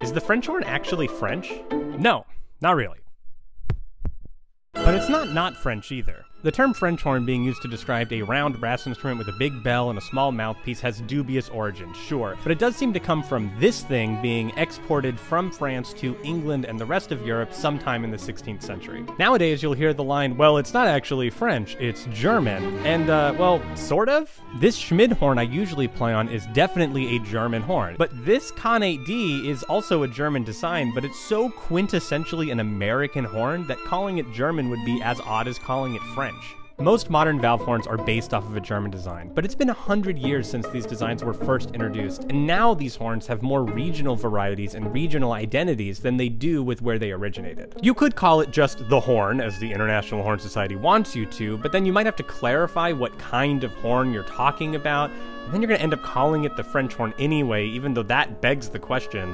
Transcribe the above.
Is the French horn actually French? No, not really. But it's not not French either. The term French horn being used to describe a round brass instrument with a big bell and a small mouthpiece has dubious origins, sure, but it does seem to come from this thing being exported from France to England and the rest of Europe sometime in the 16th century. Nowadays, you'll hear the line, well, it's not actually French, it's German. And, uh, well, sort of? This Schmid horn I usually play on is definitely a German horn, but this Conn 8D is also a German design, but it's so quintessentially an American horn that calling it German would be as odd as calling it French. Most modern valve horns are based off of a German design, but it's been a hundred years since these designs were first introduced, and now these horns have more regional varieties and regional identities than they do with where they originated. You could call it just the horn, as the International Horn Society wants you to, but then you might have to clarify what kind of horn you're talking about, and then you're gonna end up calling it the French horn anyway, even though that begs the question,